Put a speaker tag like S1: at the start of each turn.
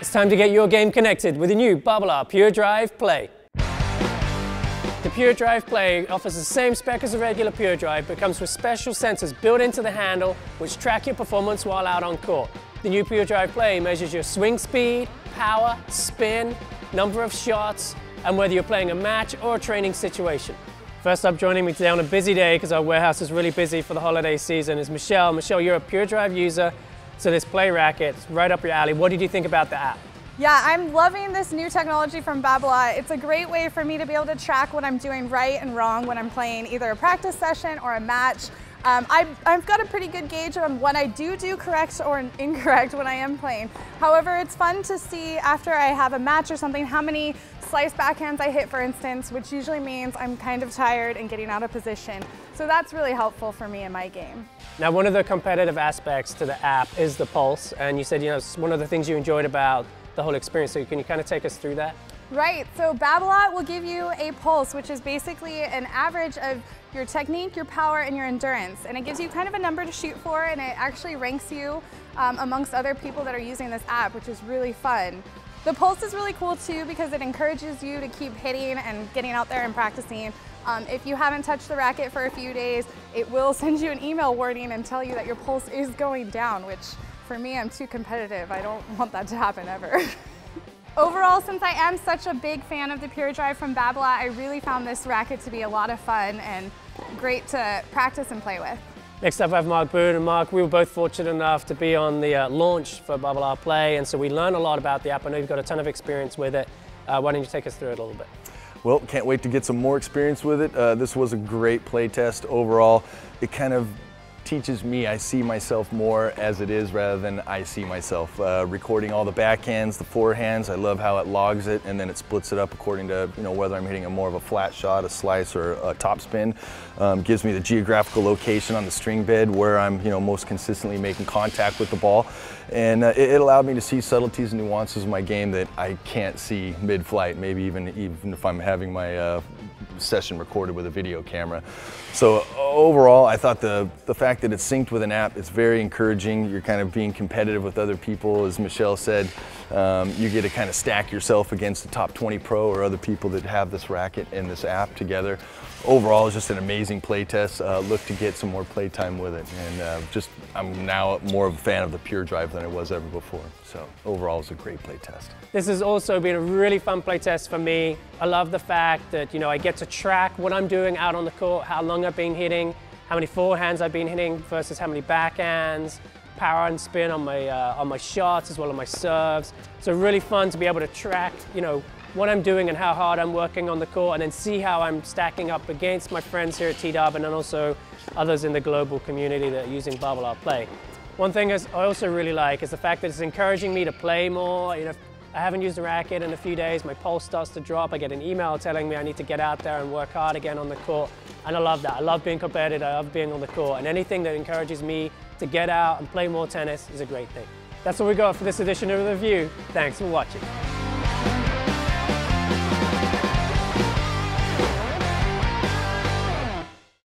S1: It's time to get your game connected with the new Babolat Pure Drive Play. The Pure Drive Play offers the same spec as a regular Pure Drive, but comes with special sensors built into the handle, which track your performance while out on court. The new Pure Drive Play measures your swing speed, power, spin, number of shots, and whether you're playing a match or a training situation. First up joining me today on a busy day, because our warehouse is really busy for the holiday season, is Michelle. Michelle, you're a Pure Drive user, so this Play Racket, right up your alley. What did you think about the app?
S2: Yeah, I'm loving this new technology from Babolat. It's a great way for me to be able to track what I'm doing right and wrong when I'm playing either a practice session or a match. Um, I've, I've, got a pretty good gauge on what I do do correct or incorrect when I am playing. However, it's fun to see after I have a match or something how many slice backhands I hit, for instance, which usually means I'm kind of tired and getting out of position. So that's really helpful for me in my game.
S1: Now, one of the competitive aspects to the app is the pulse, and you said, you know, it's one of the things you enjoyed about the whole experience. So can you kind of take us through that?
S2: Right, so Babolat will give you a pulse, which is basically an average of your technique, your power, and your endurance. And it gives you kind of a number to shoot for, and it actually ranks you um, amongst other people that are using this app, which is really fun. The pulse is really cool too because it encourages you to keep hitting and getting out there and practicing. Um, if you haven't touched the racket for a few days, it will send you an email warning and tell you that your pulse is going down, which for me, I'm too competitive. I don't want that to happen ever. Overall, since I am such a big fan of the Pure Drive from Babolat, I really found this racket to be a lot of fun and great to practice and play with.
S1: Next up I have Mark Boone, and Mark, we were both fortunate enough to be on the uh, launch for Babolat Play, and so we learned a lot about the app. I know you've got a ton of experience with it. Uh, why don't you take us through it a little bit?
S3: Well, can't wait to get some more experience with it. Uh, this was a great play test overall. It kind of teaches me I see myself more as it is rather than I see myself. Uh, recording all the backhands, the forehands, I love how it logs it and then it splits it up according to you know whether I'm hitting a more of a flat shot, a slice, or a top spin. Um, gives me the geographical location on the string bed where I'm you know most consistently making contact with the ball. And uh, it, it, allowed me to see subtleties and nuances of my game that I can't see mid-flight, maybe even, even if I'm having my uh, session recorded with a video camera. So overall, I thought the, the fact that it's synced with an app, it's very encouraging. You're kind of being competitive with other people. As Michelle said, um, you get to kind of stack yourself against the top 20 pro or other people that have this racket and this app together. Overall, it's just an amazing play test. Uh, look to get some more play time with it. And uh, just, I'm now more of a fan of the Pure Drive than I was ever before. So overall, it's a great play test.
S1: This has also been a really fun play test for me. I love the fact that, you know, I get to track what I'm doing out on the court, how long I've been hitting, how many forehands I've been hitting versus how many backhands, power and spin on my, uh, on my shots as well as my serves. So really fun to be able to track, you know, what I'm doing and how hard I'm working on the court and then see how I'm stacking up against my friends here at T-Dub and then also others in the global community that are using Babolat Play. One thing is I also really like is the fact that it's encouraging me to play more. You know, I haven't used a racket in a few days, my pulse starts to drop, I get an email telling me I need to get out there and work hard again on the court. And I love that. I love being competitive, I love being on the court. And anything that encourages me to get out and play more tennis is a great thing. That's all we got for this edition of The View. Thanks for watching.